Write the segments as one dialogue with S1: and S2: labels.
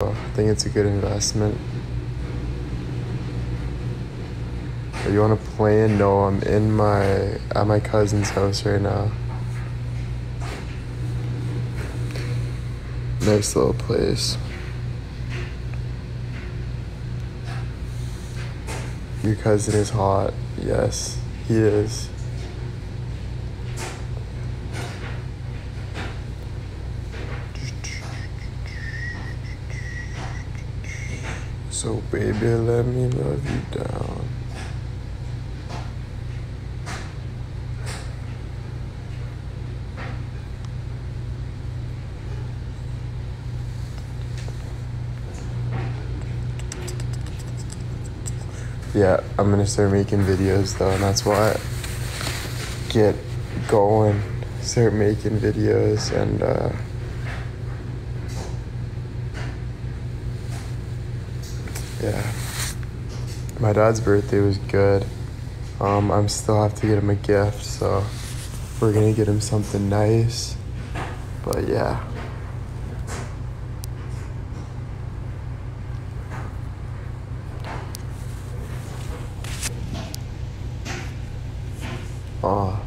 S1: I think it's a good investment. Are you on a plane? No, I'm in my at my cousin's house right now. Nice little place. Your cousin is hot. Yes, he is. So baby, let me love you down. Yeah, I'm gonna start making videos though, and that's why I get going, start making videos, and uh, yeah. My dad's birthday was good. Um, I'm still have to get him a gift, so we're gonna get him something nice. But yeah. Oh.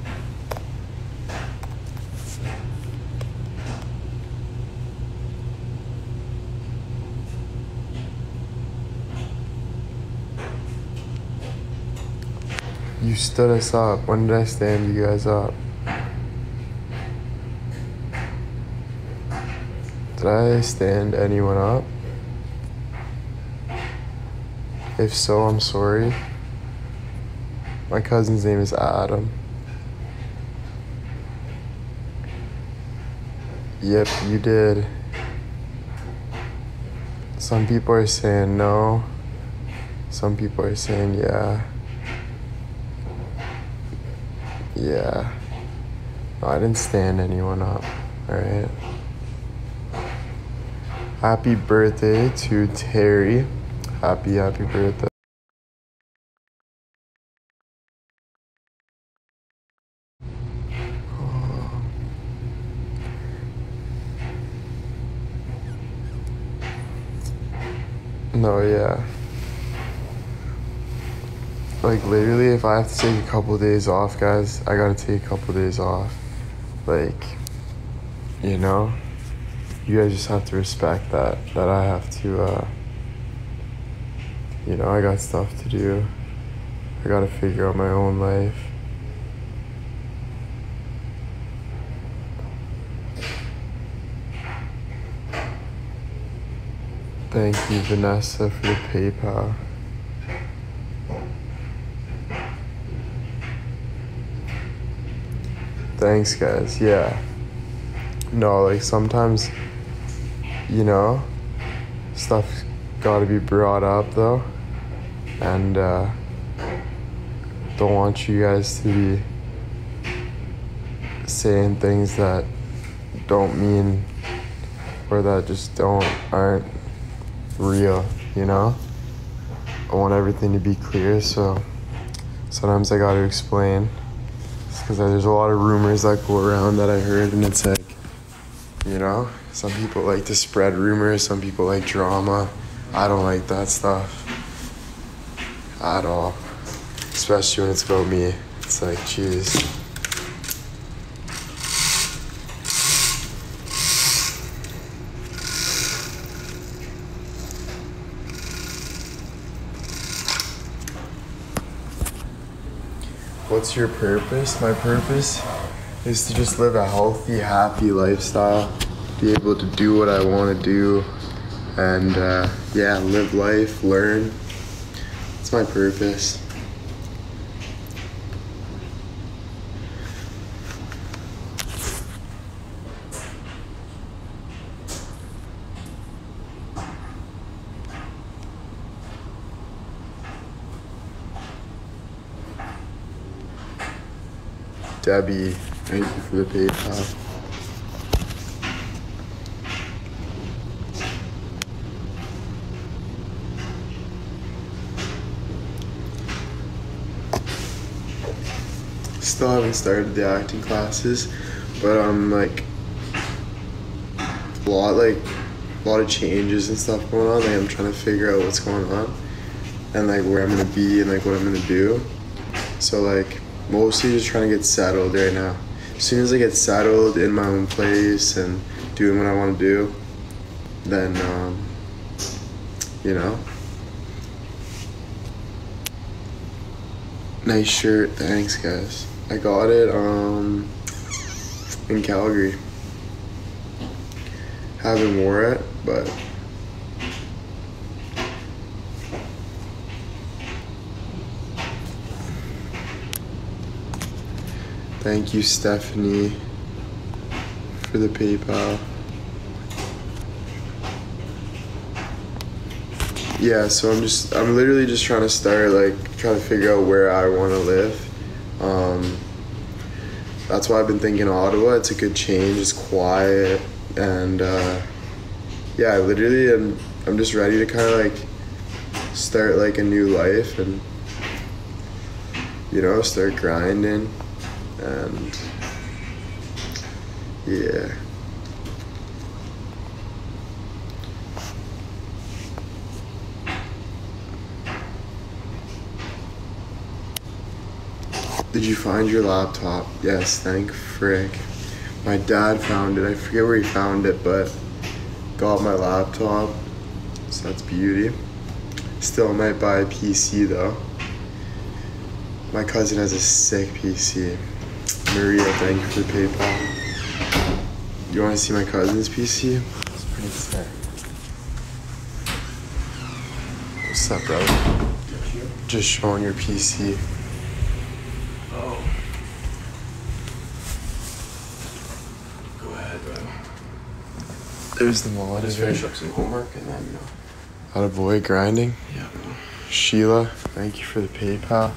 S1: You stood us up. When did I stand you guys up? Did I stand anyone up? If so, I'm sorry. My cousin's name is Adam. Yep, you did. Some people are saying no. Some people are saying yeah. Yeah. No, I didn't stand anyone up. Alright. Happy birthday to Terry. Happy, happy birthday. No, yeah. Like literally, if I have to take a couple days off, guys, I gotta take a couple days off. Like, you know, you guys just have to respect that. That I have to, uh, you know, I got stuff to do. I gotta figure out my own life. Thank you, Vanessa, for the PayPal. Thanks, guys. Yeah. No, like sometimes, you know, stuff's gotta be brought up though. And, uh, don't want you guys to be saying things that don't mean or that just don't aren't real, you know? I want everything to be clear, so sometimes I gotta explain. Because there's a lot of rumors that go around that I heard, and it's like, you know, some people like to spread rumors, some people like drama. I don't like that stuff at all, especially when it's about me. It's like, jeez. Your purpose? My purpose is to just live a healthy, happy lifestyle, be able to do what I want to do, and uh, yeah, live life, learn. It's my purpose. Debbie, thank you for the PayPal. Still haven't started the acting classes, but I'm like a lot like a lot of changes and stuff going on. Like I'm trying to figure out what's going on and like where I'm gonna be and like what I'm gonna do. So like mostly just trying to get settled right now. As soon as I get settled in my own place and doing what I want to do, then um, you know. Nice shirt, thanks guys. I got it um in Calgary. Haven't wore it, but Thank you, Stephanie, for the PayPal. Yeah, so I'm just, I'm literally just trying to start, like, trying to figure out where I want to live. Um, that's why I've been thinking Ottawa. It's a good change. It's quiet, and uh, yeah, literally, I'm, I'm just ready to kind of like start like a new life and you know start grinding and yeah. Did you find your laptop? Yes, thank frick. My dad found it. I forget where he found it, but got my laptop. So that's beauty. Still might buy a PC though. My cousin has a sick PC. Maria, thank you for the PayPal. You want to see my cousin's PC? It's pretty sick. What's up, bro? Just showing your PC.
S2: Oh. Go ahead, bro.
S1: There's the mod.
S2: Just finish up some homework and then, uh,
S1: Out of boy grinding.
S2: yeah, bro.
S1: Sheila, thank you for the PayPal.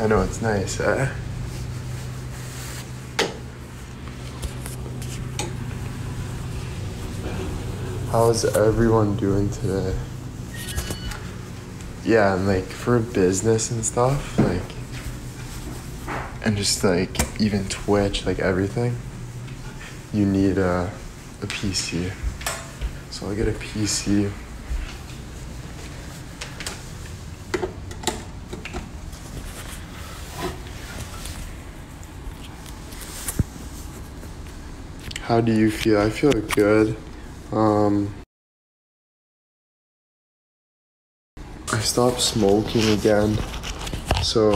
S1: I know it's nice, eh? How's everyone doing today? Yeah, and like for business and stuff, like, and just like even Twitch, like everything, you need a, a PC. So I'll get a PC. How do you feel? I feel good. Um, I stopped smoking again, so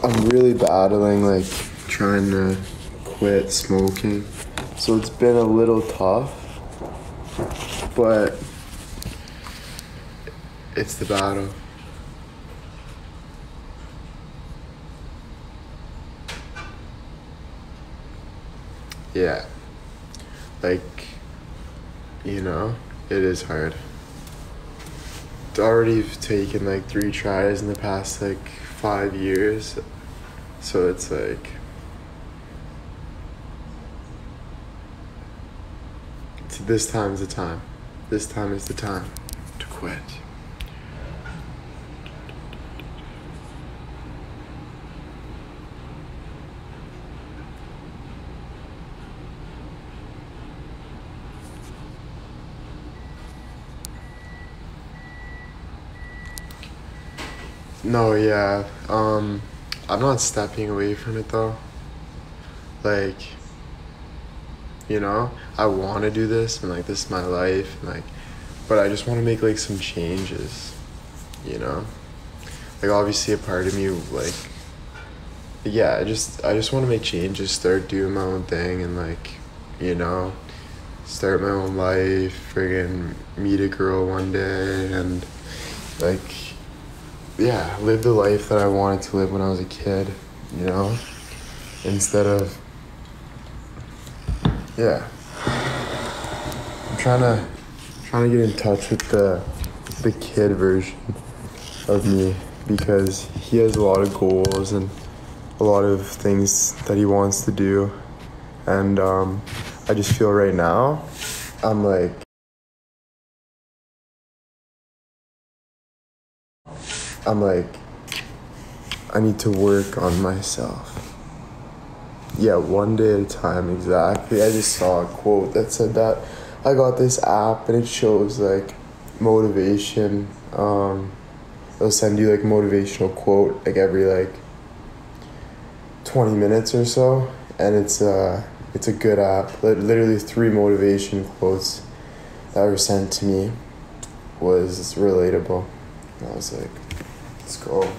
S1: I'm really battling like trying to quit smoking. So it's been a little tough, but it's the battle. Yeah. Like, you know, it is hard. It's already taken like three tries in the past like five years. So it's like. It's, this time's the time. This time is the time to quit. No, yeah. Um, I'm not stepping away from it though. Like, you know, I want to do this and like this is my life and like, but I just want to make like some changes. You know, like obviously a part of me like, yeah, I just I just want to make changes, start doing my own thing and like, you know, start my own life, friggin' meet a girl one day and like yeah, live the life that I wanted to live when I was a kid, you know, instead of yeah. I'm trying to trying to get in touch with the the kid version of me because he has a lot of goals and a lot of things that he wants to do, and um, I just feel right now I'm like. I'm like, I need to work on myself. Yeah, one day at a time, exactly. I just saw a quote that said that. I got this app and it shows like motivation. Um, it'll send you like motivational quote like every like 20 minutes or so. And it's, uh, it's a good app. Lit- Literally three motivation quotes that were sent to me was relatable. And I was like, let's.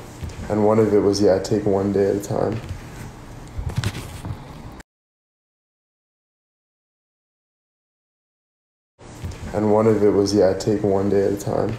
S1: And one of it was, yeah, take one day at a time. And one of it was, yeah, take one day at a time.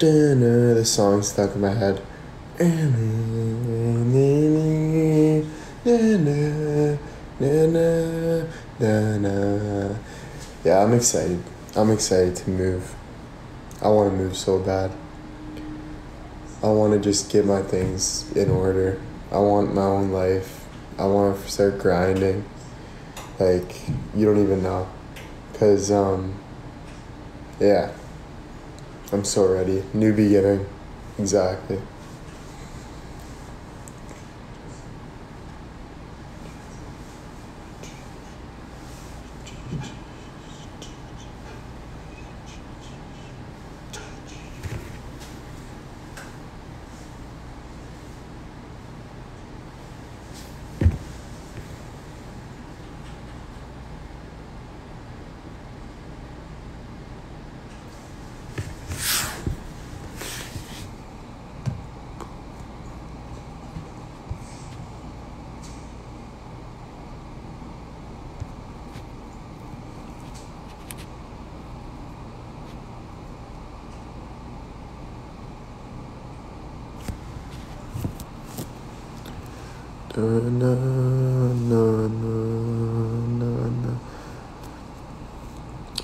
S1: Dun-dun, The song stuck in my head. Yeah, I'm excited. I'm excited to move. I want to move so bad. I want to just get my things in order. I want my own life. I want to start grinding. Like, you don't even know. Because, um, yeah. I'm so ready. New beginning. Exactly.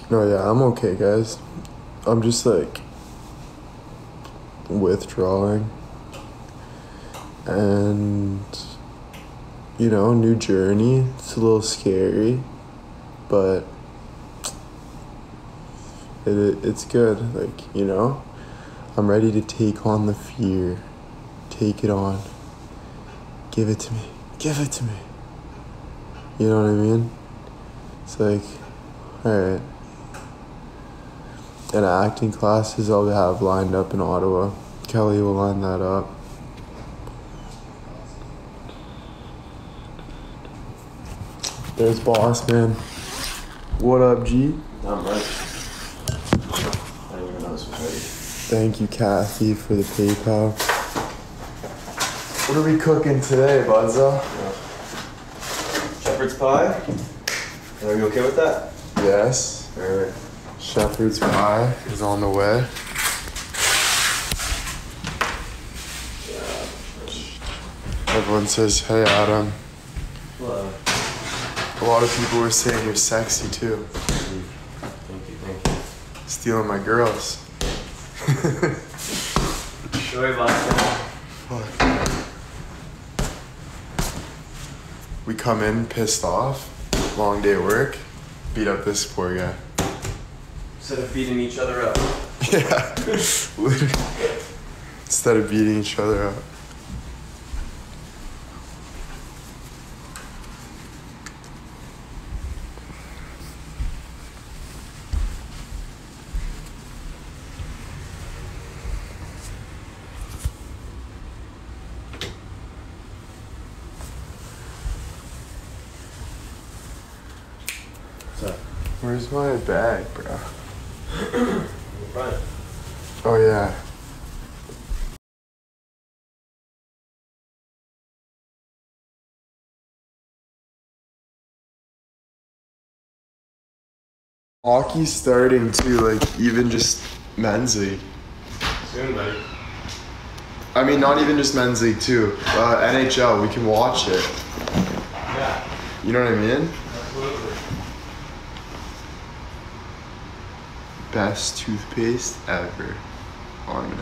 S1: No, yeah, I'm okay, guys. I'm just like withdrawing. And, you know, new journey. It's a little scary, but it, it's good. Like, you know, I'm ready to take on the fear, take it on. Give it to me. Give it to me. You know what I mean? It's like, alright. And acting classes I'll have lined up in Ottawa. Kelly will line that up. There's boss man. What up, G?
S2: I'm ready. I didn't even know this was ready.
S1: Thank you, Kathy, for the PayPal. What are we cooking today, Budza?
S2: Shepherd's pie? Are you okay with that?
S1: Yes.
S2: Alright.
S1: Shepherd's pie is on the way. Everyone says, hey, Adam.
S2: Hello.
S1: A lot of people were saying you're sexy too.
S2: Thank you, thank you.
S1: Stealing my girls.
S2: Sure about that.
S1: Fuck. we come in pissed off, long day at work, beat up this poor guy.
S2: Instead of beating each other up.
S1: Yeah. Instead of beating each other up. Where's my bag, bro?
S2: in front.
S1: Oh yeah. Hockey's starting too, like even just men's league.
S2: Soon, buddy.
S1: I mean, not even just men's league too. Uh, NHL, we can watch it.
S2: Yeah,
S1: You know what I mean?
S2: absolutely.
S1: Best toothpaste ever. On.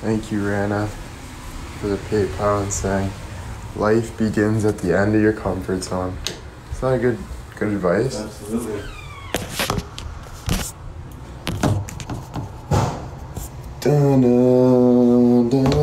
S1: Thank you, Rana, for the PayPal and saying, "Life begins at the end of your comfort zone." It's not a good, good advice.
S2: Absolutely.
S1: Dun-dun, dun-dun,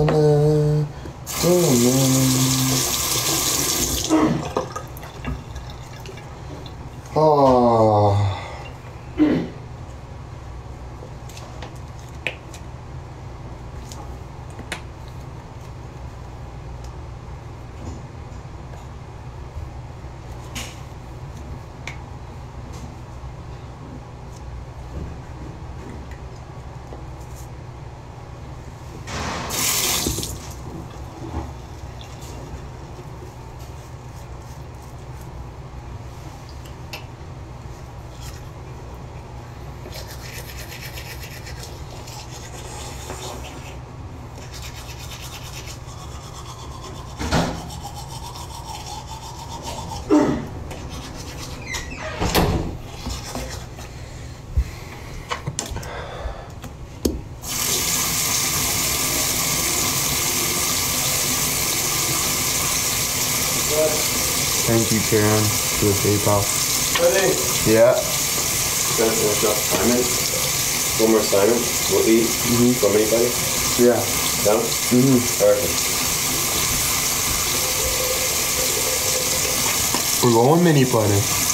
S1: Thank you, Karen, for the PayPal.
S2: Buddy.
S1: Yeah.
S2: Finish up Simon. One more Simon. We'll eat.
S1: Mhm.
S2: From anybody?
S1: Yeah.
S2: No?
S1: Mm-hmm.
S2: Perfect.
S1: We're going mini planet.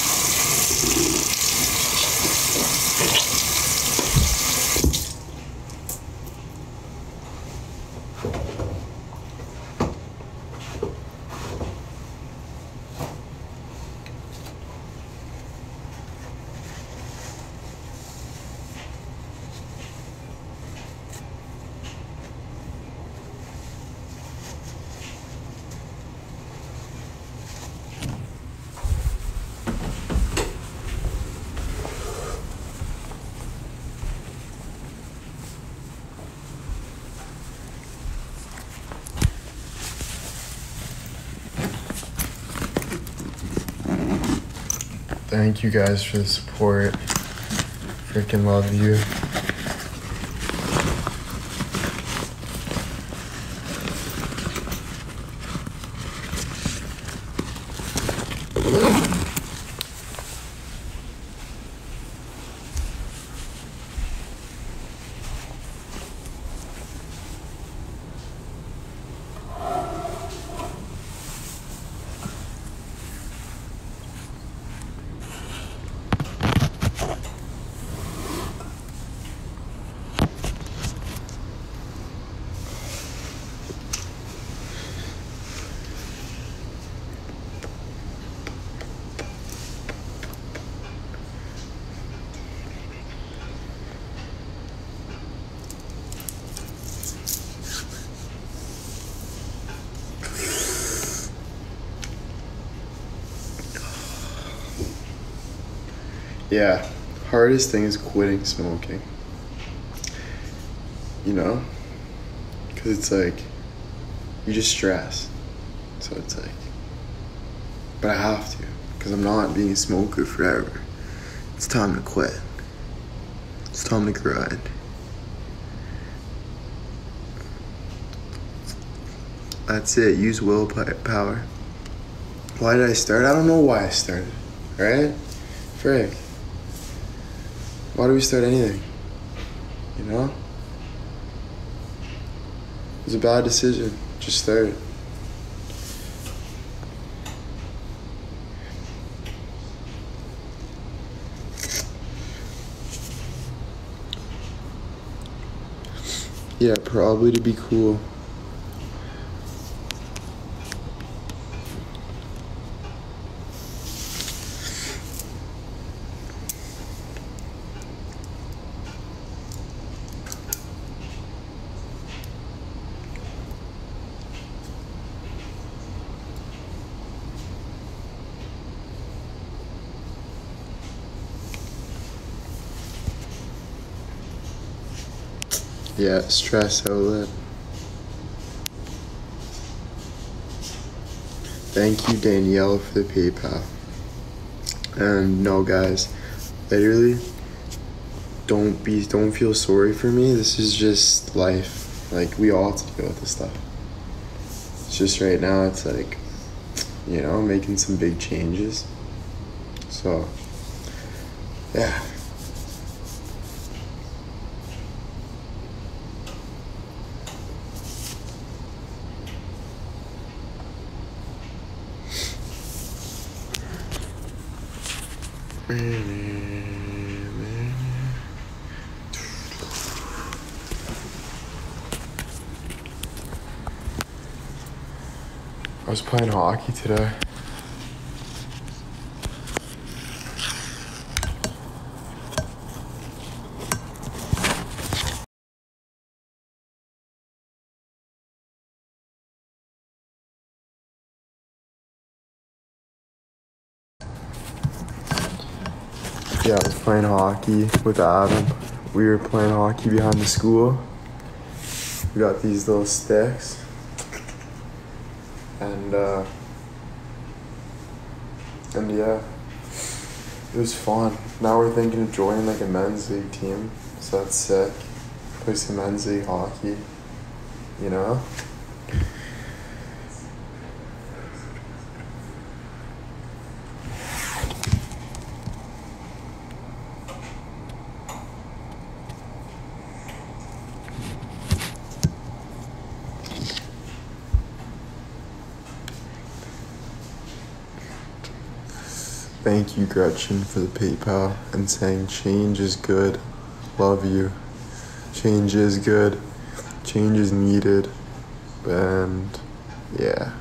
S1: Thank you guys for the support. Freaking love you. Yeah, hardest thing is quitting smoking. You know? Because it's like, you just stress. So it's like, but I have to, because I'm not being a smoker forever. It's time to quit. It's time to grind. That's it. Use willpower. Why did I start? I don't know why I started. Right? Frick. Why do we start anything? You know? It was a bad decision. Just start. Yeah, probably to be cool. Yeah, stress outlet. Thank you, Danielle, for the PayPal. And no, guys, literally, don't be, don't feel sorry for me. This is just life. Like we all have to deal with this stuff. It's just right now. It's like, you know, making some big changes. So, yeah. I was playing hockey today. Yeah, I was playing hockey with Adam. We were playing hockey behind the school. We got these little sticks. And uh and yeah. It was fun. Now we're thinking of joining like a men's league team. So that's sick. Play some men's league hockey. You know? Thank you, Gretchen, for the PayPal and saying change is good. Love you. Change is good. Change is needed. And yeah.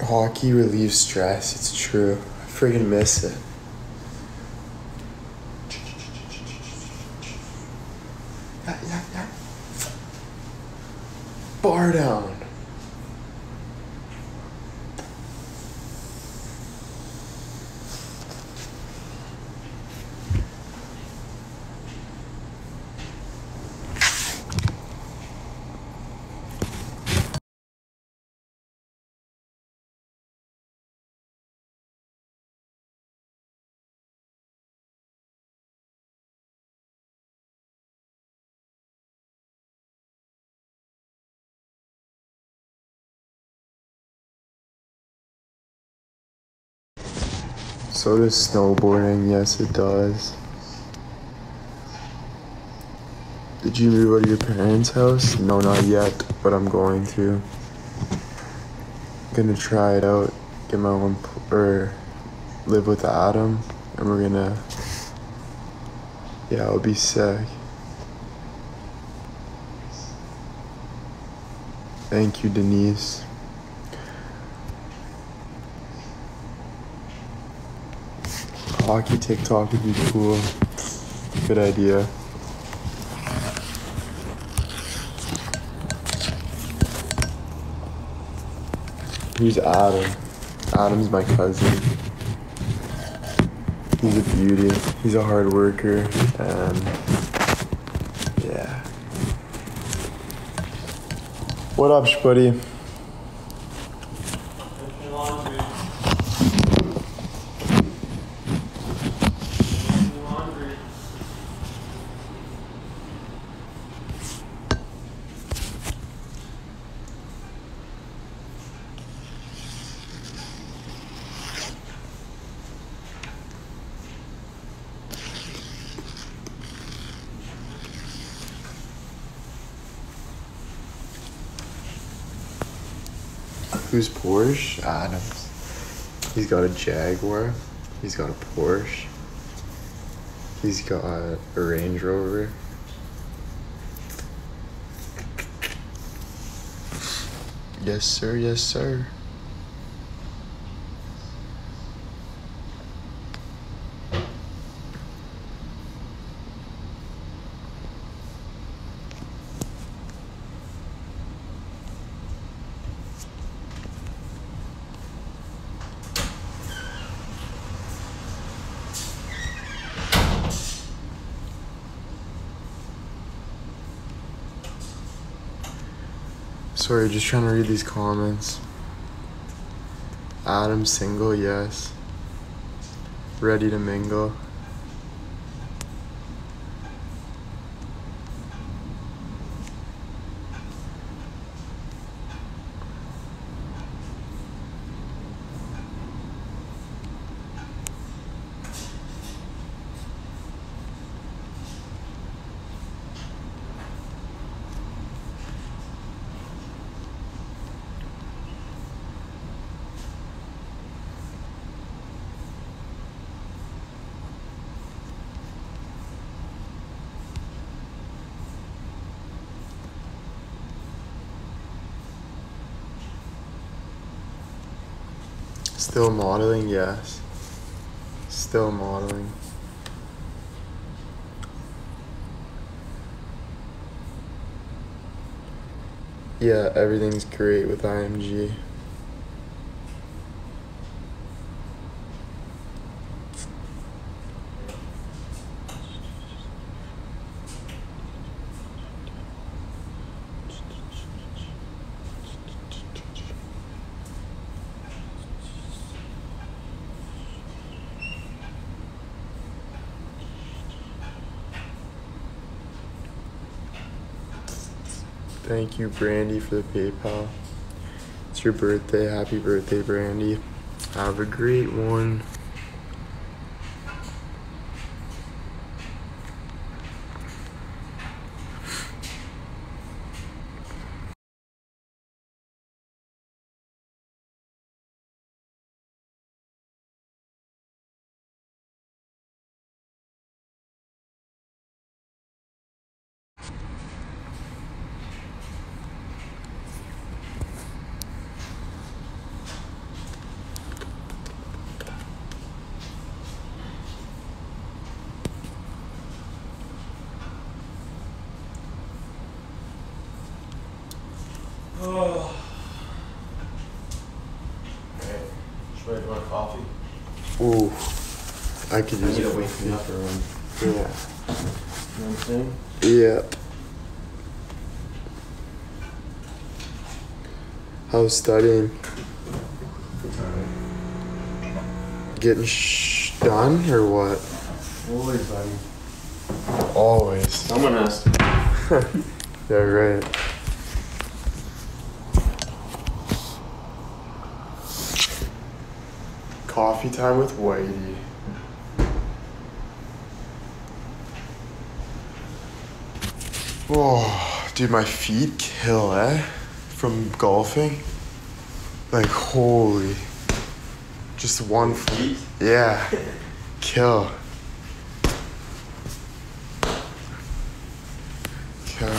S1: Hockey relieves stress. It's true. I friggin' miss it. Yeah, yeah, yeah. Bar down. So does snowboarding. Yes, it does. Did you move out of your parents' house? No, not yet, but I'm going to. I'm gonna try it out, get my own, or live with Adam, and we're gonna. Yeah, it'll be sick. Thank you, Denise. Hockey TikTok would be cool. Good idea. Here's Adam. Adam's my cousin. He's a beauty. He's a hard worker, and yeah. What up, buddy? Who's Porsche? Adams. He's got a Jaguar. He's got a Porsche. He's got a Range Rover. Yes, sir. Yes, sir. Sorry, just trying to read these comments. Adam single, yes. Ready to mingle. Still modeling, yes. Still modeling. Yeah, everything's great with IMG. Thank you, Brandy, for the PayPal. It's your birthday. Happy birthday, Brandy. Have a great one.
S2: Oh. Alright. Should I want coffee?
S1: Ooh, I could
S2: I
S1: use
S2: need
S1: a
S2: to wake me up one.
S1: Yeah.
S2: You know what I'm saying?
S1: Yeah. How's studying? Getting sh- done or what?
S2: Always, buddy.
S1: Always.
S2: Someone has to.
S1: yeah, right. Coffee time with Whitey. Oh, dude, my feet kill, eh? From golfing. Like, holy. Just one
S2: foot.
S1: Yeah. Kill. Kill.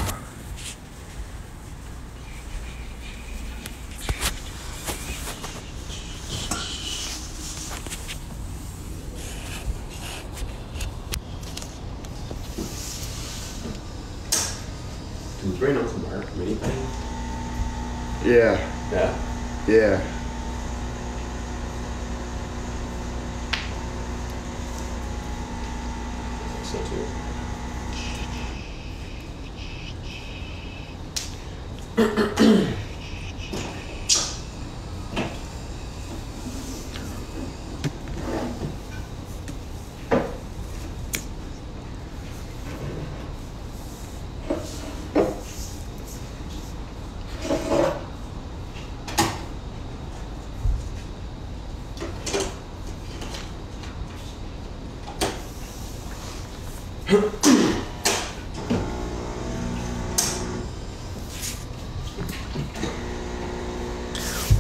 S2: Did you bring out some art from anything?
S1: Yeah.
S2: Yeah.
S1: Yeah.
S2: so too.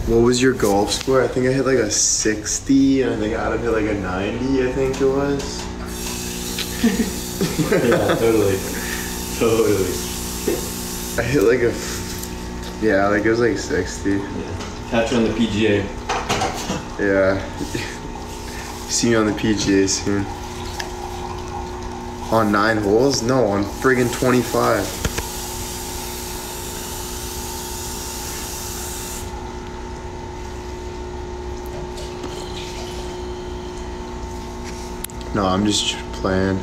S1: What was your golf score? I think I hit like a 60, and I think Adam hit like a 90, I think it was.
S2: yeah, totally. Totally.
S1: I hit like a. Yeah, like it was like 60.
S2: Yeah. Catch on the PGA.
S1: Yeah. See me on the PGA soon. On nine holes? No, on friggin' 25. No, I'm just playing.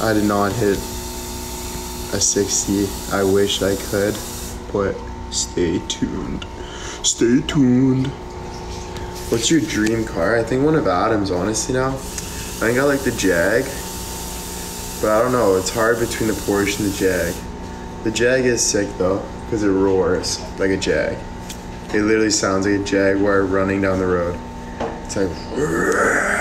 S1: I did not hit a 60. I wish I could, but stay tuned. Stay tuned. What's your dream car? I think one of Adam's, honestly, now. I think I like the Jag. But I don't know, it's hard between the Porsche and the Jag. The Jag is sick though, because it roars like a Jag. It literally sounds like a Jaguar running down the road. It's like.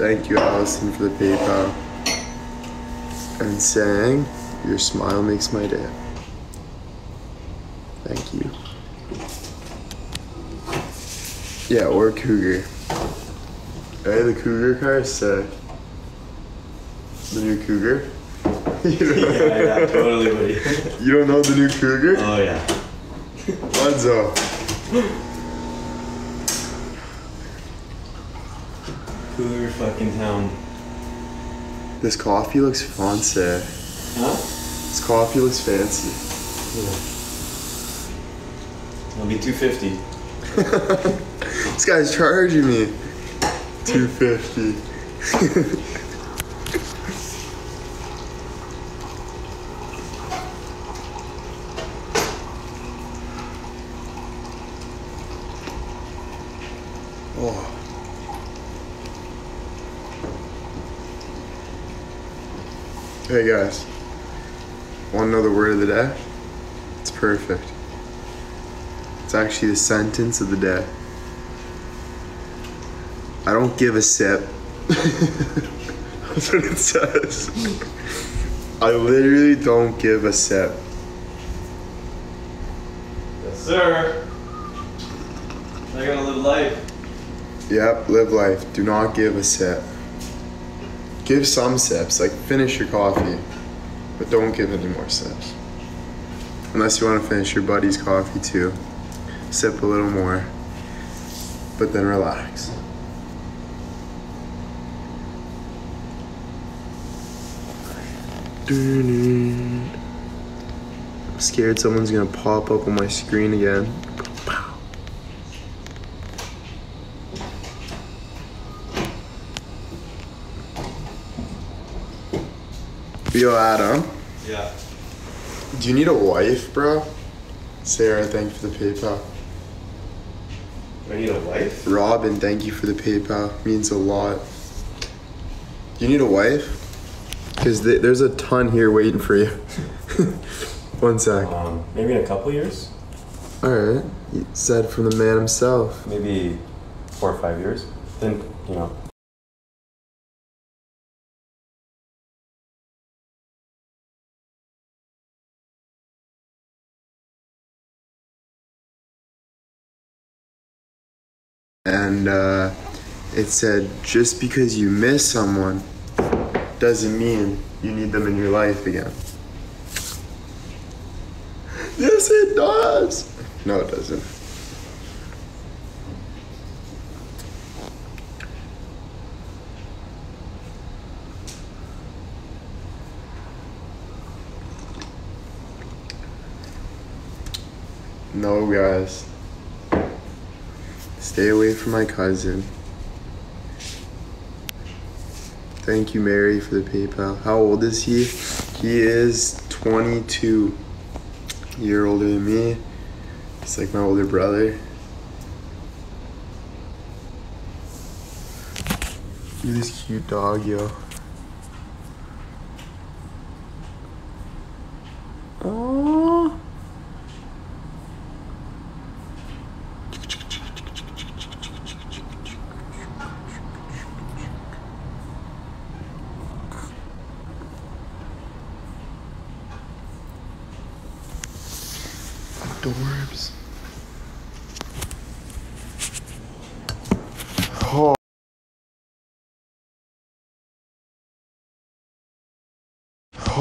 S1: Thank you, Allison, for the PayPal. And saying, your smile makes my day. Thank you. Yeah, or Cougar. Hey, the Cougar car is sick. The new Cougar? you,
S2: yeah, yeah, totally,
S1: you don't know the new Cougar?
S2: oh yeah.
S1: What's up?
S2: Cooler fucking town.
S1: This coffee looks fancy.
S2: Huh?
S1: This coffee looks fancy.
S2: It'll be 250.
S1: This guy's charging me 250. oh. Hey guys, want to know the word of the day? It's perfect. It's actually the sentence of the day. I don't give a sip. That's what it says. I literally don't give a sip.
S2: Yes, sir. I gotta live life.
S1: Yep, live life. Do not give a sip. Give some sips, like finish your coffee, but don't give any more sips. Unless you want to finish your buddy's coffee too. Sip a little more, but then relax. I'm scared someone's gonna pop up on my screen again. Yo, Adam,
S2: Yeah.
S1: do you need a wife, bro? Sarah, thank you for the PayPal.
S2: I need a wife?
S1: Robin, thank you for the PayPal. Means a lot. Do you need a wife? Because th- there's a ton here waiting for you. One sec.
S2: Um, maybe in a couple years.
S1: Alright. Said from the man himself.
S2: Maybe four or five years. Then, you know.
S1: And uh, it said, just because you miss someone doesn't mean you need them in your life again. Yes, it does. No, it doesn't. No, guys. Stay away from my cousin. Thank you, Mary, for the PayPal. How old is he? He is 22. A year older than me. He's like my older brother. Look at this cute dog, yo.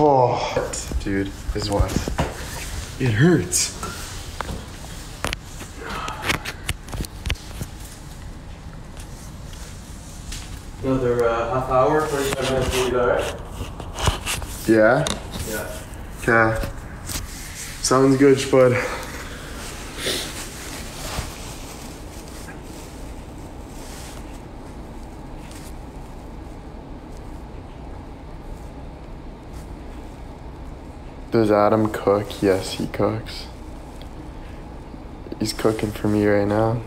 S1: Oh, dude, is what? It hurts.
S2: Another uh, half hour, 45 minutes will be alright?
S1: Yeah?
S2: Yeah.
S1: Okay. Sounds good, Spud. Does Adam cook? Yes, he cooks. He's cooking for me right now.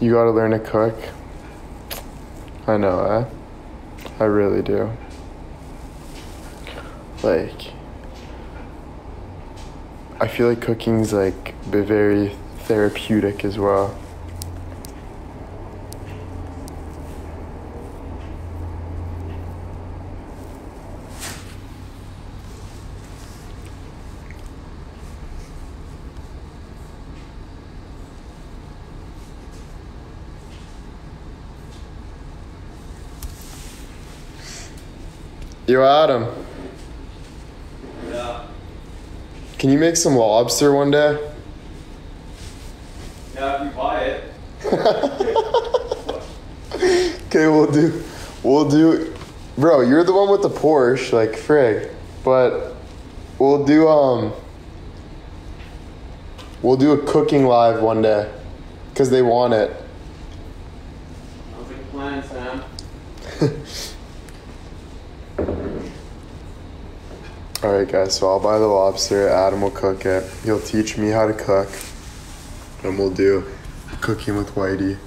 S1: You gotta learn to cook. I know, eh? I really do. Like, feel like cooking's like be very therapeutic as well. Yo, Adam,
S2: Yeah.
S1: Can you make some lobster one day?
S2: Yeah, if you buy it.
S1: Okay, we'll do. We'll do. Bro, you're the one with the Porsche, like frig. But we'll do um. We'll do a cooking live one day, cause they want it.
S2: Sounds like a plan, Sam.
S1: Guys. So I'll buy the lobster. Adam will cook it. He'll teach me how to cook, and we'll do cooking with Whitey.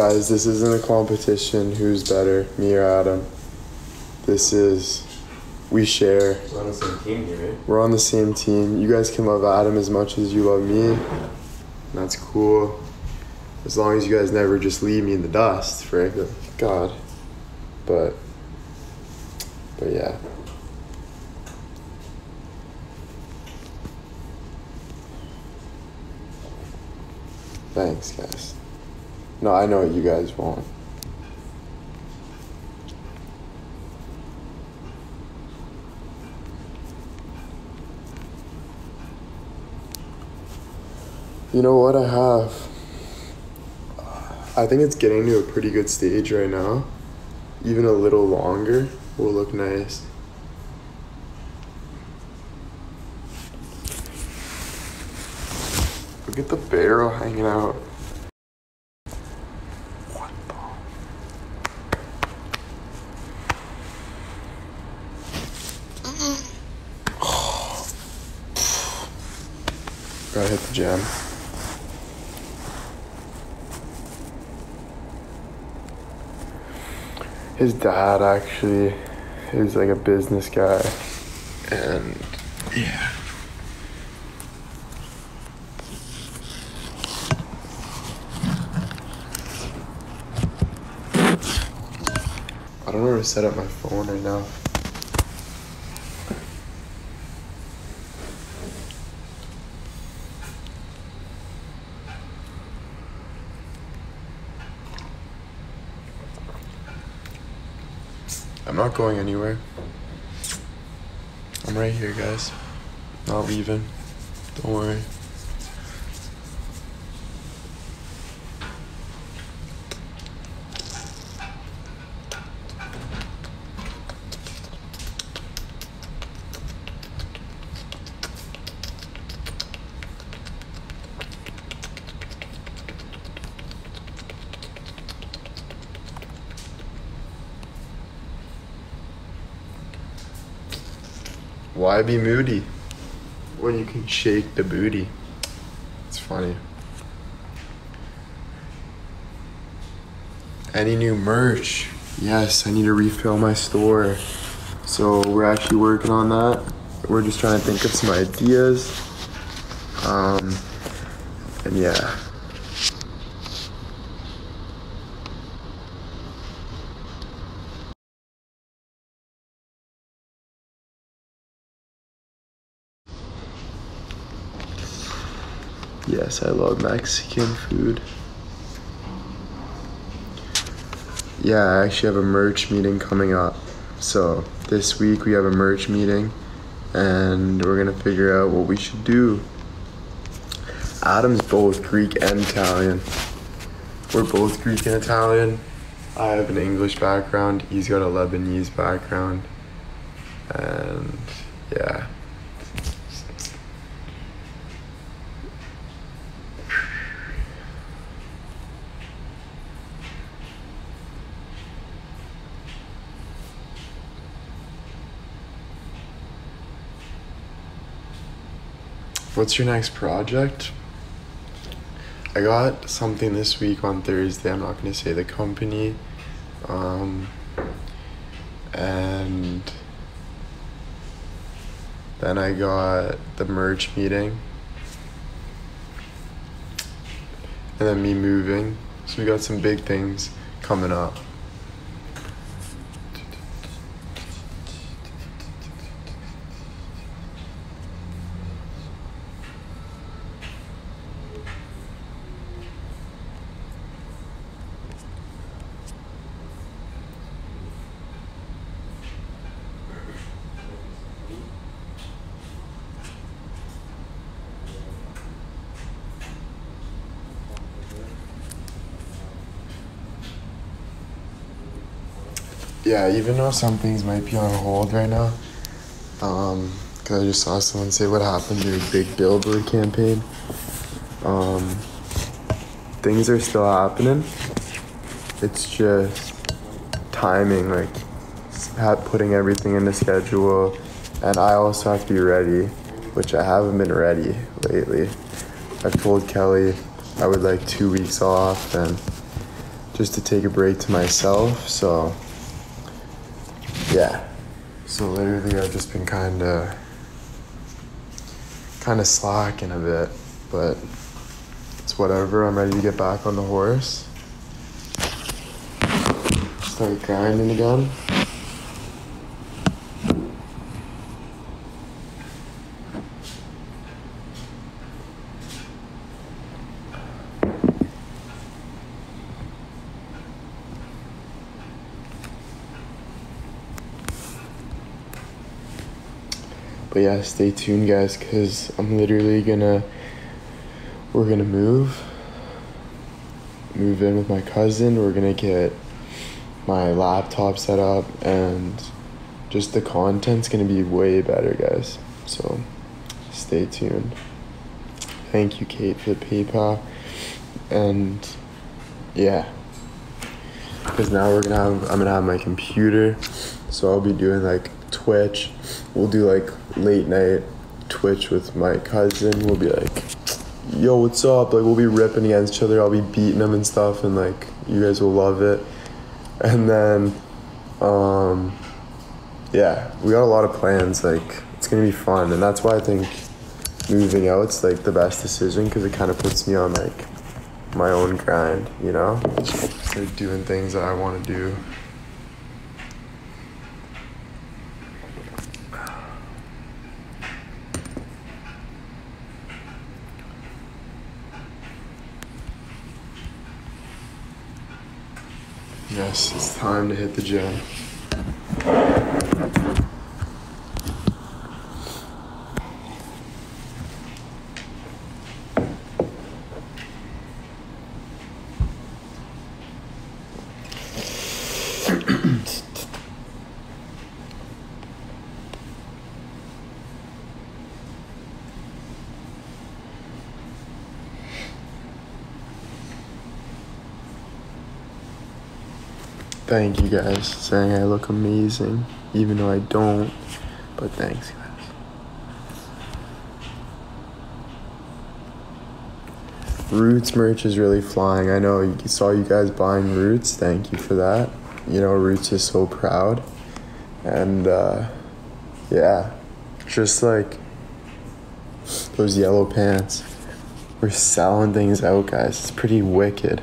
S1: Guys, this isn't a competition. Who's better, me or Adam? This is. We share.
S2: We're on the same team here, right?
S1: We're on the same team. You guys can love Adam as much as you love me. That's cool. As long as you guys never just leave me in the dust, frick. God. But. But yeah. Thanks, guys. No, I know what you guys want. You know what I have? I think it's getting to a pretty good stage right now. Even a little longer will look nice. Look at the barrel hanging out. his dad actually is like a business guy, and yeah. I don't know where to set up my phone right now. Going anywhere. I'm right here, guys. Not leaving. Don't worry. Why be moody when you can shake the booty? It's funny. Any new merch? Yes, I need to refill my store. So we're actually working on that. We're just trying to think of some ideas. Um, and yeah. Yes, I love Mexican food. Yeah, I actually have a merch meeting coming up. So this week we have a merch meeting and we're gonna figure out what we should do. Adam's both Greek and Italian. We're both Greek and Italian. I have an English background, he's got a Lebanese background. And yeah. What's your next project? I got something this week on Thursday. I'm not going to say the company. Um, and then I got the merch meeting. And then me moving. So we got some big things coming up. Yeah, even though some things might be on hold right now, um, cause I just saw someone say what happened to your big billboard campaign. Um, things are still happening. It's just timing, like putting everything in the schedule, and I also have to be ready, which I haven't been ready lately. I told Kelly I would like two weeks off and just to take a break to myself. So yeah. So literally, I've just been kind of, kind of slacking a bit, but it's whatever. I'm ready to get back on the horse. Start grinding again. But yeah, stay tuned, guys, because I'm literally gonna, we're gonna move, move in with my cousin. We're gonna get my laptop set up, and just the content's gonna be way better, guys. So stay tuned. Thank you, Kate, for the PayPal, and yeah, because now we're gonna have, I'm gonna have my computer, so I'll be doing like Twitch. We'll do like late night Twitch with my cousin. We'll be like, yo, what's up? Like, we'll be ripping against each other. I'll be beating them and stuff, and like, you guys will love it. And then, um, yeah, we got a lot of plans. Like, it's gonna be fun, and that's why I think moving out's like the best decision because it kind of puts me on like my own grind, you know? Start doing things that I want to do. Yes, it's time to hit the gym. Thank you guys saying I look amazing, even though I don't. But thanks, guys. Roots merch is really flying. I know you saw you guys buying Roots. Thank you for that. You know, Roots is so proud. And uh, yeah, just like those yellow pants. We're selling things out, guys. It's pretty wicked.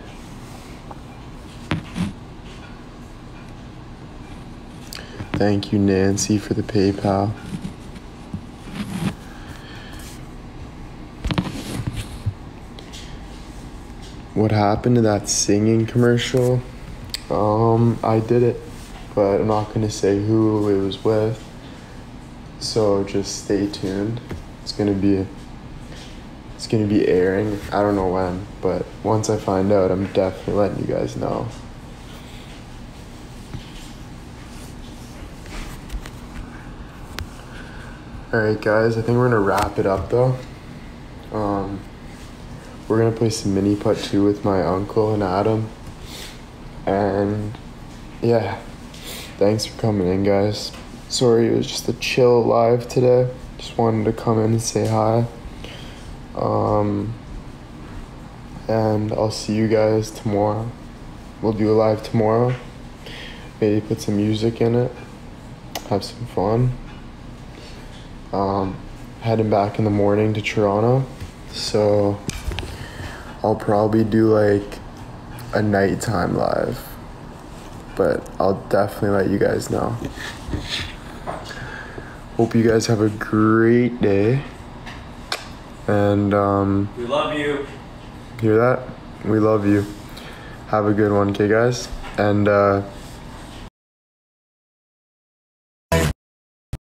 S1: Thank you, Nancy, for the PayPal. What happened to that singing commercial? Um, I did it, but I'm not gonna say who it was with. So just stay tuned. It's gonna be it's gonna be airing. I don't know when, but once I find out, I'm definitely letting you guys know. Alright, guys, I think we're gonna wrap it up though. Um, we're gonna play some mini putt two with my uncle and Adam. And yeah, thanks for coming in, guys. Sorry, it was just a chill live today. Just wanted to come in and say hi. Um, and I'll see you guys tomorrow. We'll do a live tomorrow. Maybe put some music in it. Have some fun. Um, heading back in the morning to Toronto. So I'll probably do like a nighttime live. But I'll definitely let you guys know. Hope you guys have a great day. And um,
S3: We love you.
S1: hear that? We love you. Have a good one, okay, guys? And uh,